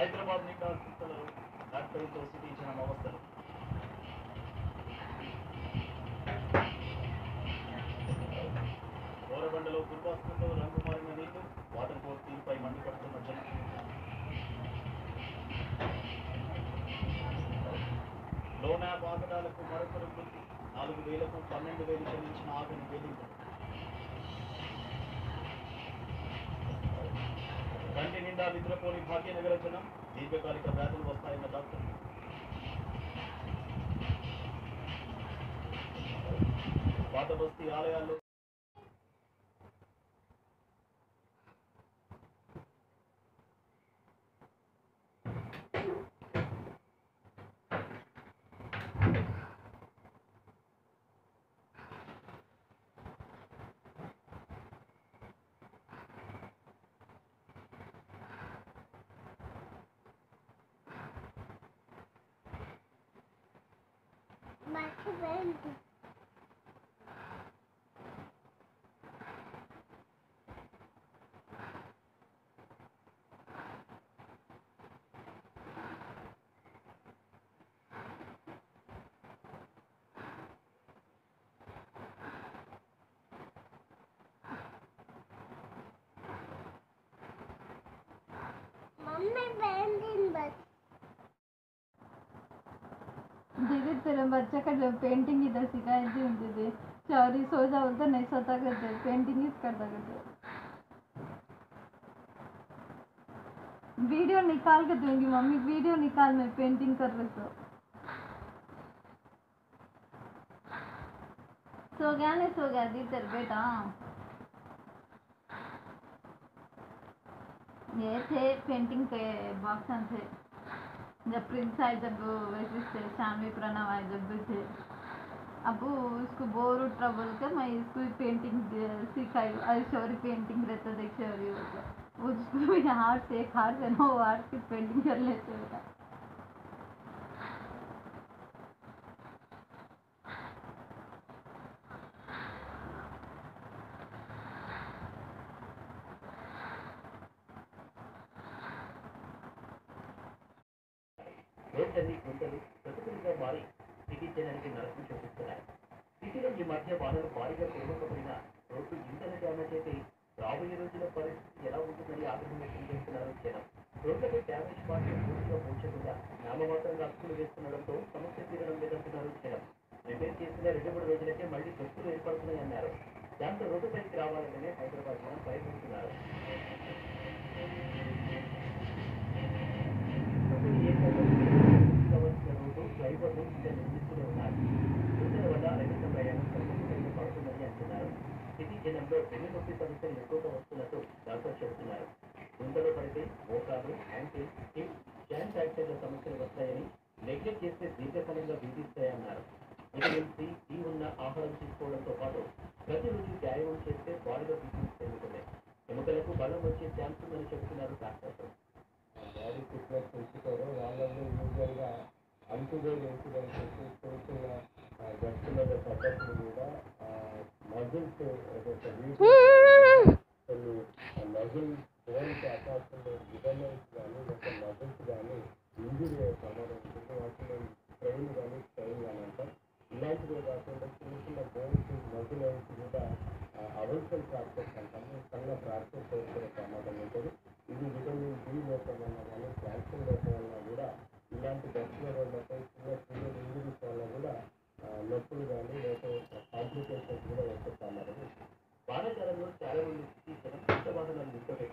హైదరాబాద్ నిండా డాక్టర్లతో సిద్ధించిన అవస్థలు గోరబండలో దుర్వాసనతో రంగు మారిన నీళ్ళు వాటర్ బోర్డు తీరుపై మండిపడుతున్న జనం. లోనా వాగడాలకు మరొకరు మృతి. నాలుగు వేలకు పన్నెండు వేలు చెల్లించిన ఆగని వేధింపు కంటి నిండా నిద్రపోని భాగ్యనగర జనం దీర్ఘకాలిక వ్యాధులు వస్తాయన్న డాక్టర్. పాత బస్తీ ఆలయాల్లో Mom, my baby. दीदी तेरे बच्चे का जो पेंटिंग इधर सिखाई थी दीदी चौरी, सो जाओ तो नहीं सोता करते पेंटिंग ही करता करते। वीडियो निकाल के दूँगी, मम्मी वीडियो निकाल, मैं पेंटिंग कर रही तो सो गया नहीं, सो गया दी तेरे बेटा। ये थे पेंटिंग के बॉक्स थे। जब प्रिंस आए जब वैसे शामी प्रणव आए जब थे अब उसको बोर उठ रहा बोल के मैं इसको पेंटिंग सिखाई, ऐश्वर्य पेंटिंग रहता देख शौर्य वो उसको हाथ से, एक हार से, ना वो हाथ की पेंटिंग कर लेते बेटा రోడ్లన్నీ గుంటలు ప్రతికూలంగా మారి సిటీ చేయడానికి నరకం చూపిస్తున్నాయి. సిటీలో ఈ మధ్య వానలు భారీగా కురవకపోయినా రోడ్డు ఇంతన డ్యామేజ్ అయితే రాబోయే రోజుల పరిస్థితి ఎలా ఉంటుందని ఆగ్రహం వ్యక్తం చేస్తున్నారు జనం. రోడ్లపై డ్యామేజ్ పార్టీ పూర్తిగా పోల్చకుండా నామమాత్రంగా అక్కులు వేస్తుండడంతో సమస్య తీరడం లేదంటున్నారు జనం. రిపేర్ చేసిన రెండు మూడు రోజులకే మళ్ళీ దొక్కులు ఏర్పడుతున్నాయన్నారు. దాంతో రోడ్డుపైకి రావాలంటేనే హైదరాబాద్ జనం ప్రయత్నిస్తున్నారు రోడ్డు డ్రైవర్లు ఉన్నారు వల్ల ప్రయాణం సంతృప్తిగా పడుతుందని అంటున్నారు సిటీ జనంలో వెన్ను సమస్యలు ఎక్కువగా వస్తున్నట్టు డాక్టర్ చెబుతున్నారు గుంటలో పడితే మోకాలు యాంకిల్ హిప్ జాయింట్ ఫ్రాక్చర్ల సమస్యలు వస్తాయని నెగ్లెక్ట్ చేస్తే దీర్ఘకాలంగా వేధిస్తాయన్నారు విటమిన్ సి డి ఉన్న ఆహారం తీసుకోవడంతో పాటు ప్రతిరోజు వ్యాయామం చేస్తే బాడీలో ఫిట్నెస్ పెరుగుతుంది ఎముకలకు బలం వచ్చే ఛాన్స్ ఉందని చెబుతున్నారు డాక్టర్లు బాడీ ఫిట్నెస్ పెంచుకోవడం యూజువల్గా అంటువేల్ ఇన్సిడెంట్ చిన్న చిన్న గట్టులలో పడ్డప్పుడు కూడా మజిల్స్ కొన్ని మజిల్ బోన్స్ అటాచ్లో లిగమెంట్స్ కానీ మజిల్స్ కానీ ఇంజురీ అయ్యే ప్రమాదం ఉంటుంది వాటిలో స్ట్రెయిన్ కానీ స్ట్రెయిన్ కానీ అంటాం. కాకుండా చిన్న చిన్న బోన్స్ మజిల్ కూడా అవల్సల్ ఫ్రాక్చర్స్ అంటాము సన్న ఫ్రాక్చర్స్ ఏర్పడే ప్రమాదం ఉంటుంది. ఇది విటమిన్ డి ఇలాంటి గట్టిగా రోడ్లపై సీనియర్ వల్ల కూడా నొప్పులు కానీ లేకపోతే కాంప్లికేషన్స్ కూడా వస్తుంటారు వాడాచారంలో చాలా మందికి కొత్త వాహనాలు నింపలేదు